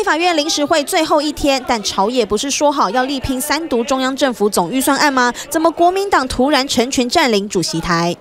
立法院临时会最后一天，但朝野不是说好要力拼三读中央政府总预算案吗？怎么国民党突然成群占领主席台？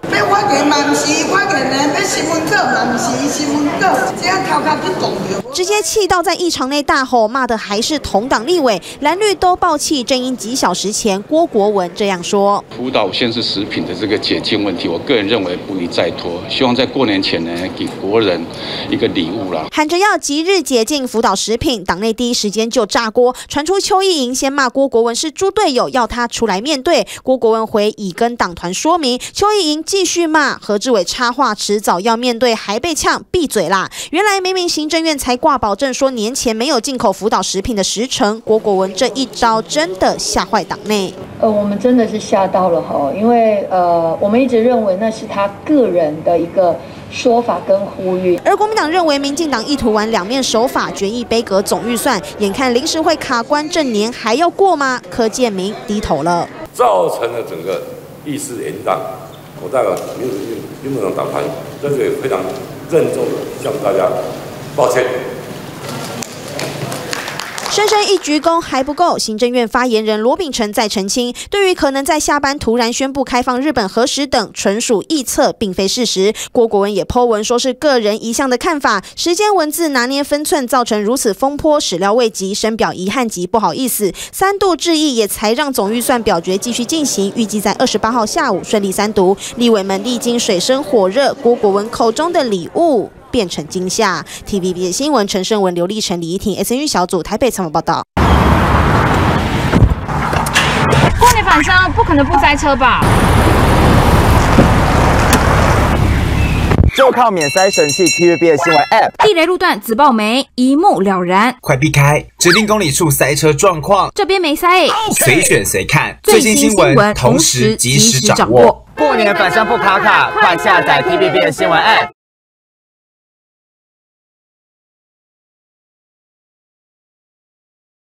直接气到在议场内大吼，骂的还是同党立委，蓝绿都爆气。正因几小时前郭国文这样说：辅导现实食品的这个解禁问题，我个人认为不宜再拖，希望在过年前呢，给国人一个礼物啦。喊着要即日解禁辅导食品，党内第一时间就炸锅，传出邱意莹先骂郭国文是猪队友，要他出来面对。郭国文回已跟党团说明，邱意莹继续骂何志伟插话，迟早要面对，还被呛闭嘴啦。原来明明行政院才挂保证说年前没有进口福岛食品的时程，郭国文这一招真的吓坏党内。呃，我们真的是吓到了哈，因为呃，我们一直认为那是他个人的一个说法跟呼吁，而国民党认为民进党意图玩两面手法，决议杯阁总预算，眼看临时会卡关，正年还要过吗？柯建明低头了，造成了整个议事延宕。我代表民主民民主党党团在这里非常郑重的向大家抱歉。深深一鞠躬还不够，行政院发言人罗秉成再澄清，对于可能在下班突然宣布开放日本核实等，纯属臆测，并非事实。郭国文也剖文说是个人一向的看法，时间文字拿捏分寸，造成如此风波，始料未及，深表遗憾及不好意思，三度致意，也才让总预算表决继续进行，预计在二十八号下午顺利三读。立委们历经水深火热，郭国文口中的礼物。变成惊吓。TVB 的新闻，陈胜文、刘立成、李怡婷，SNU 小组台北采访报道。过年返乡不可能不塞车吧？就靠免塞神器 TVB 的新闻 App，地雷路段紫爆没，一目了然。快避开，指定公里处塞车状况，这边没塞，随选随看最新新闻，同时及时掌握。过年返乡不卡卡，快下载 TVB 的新闻 App。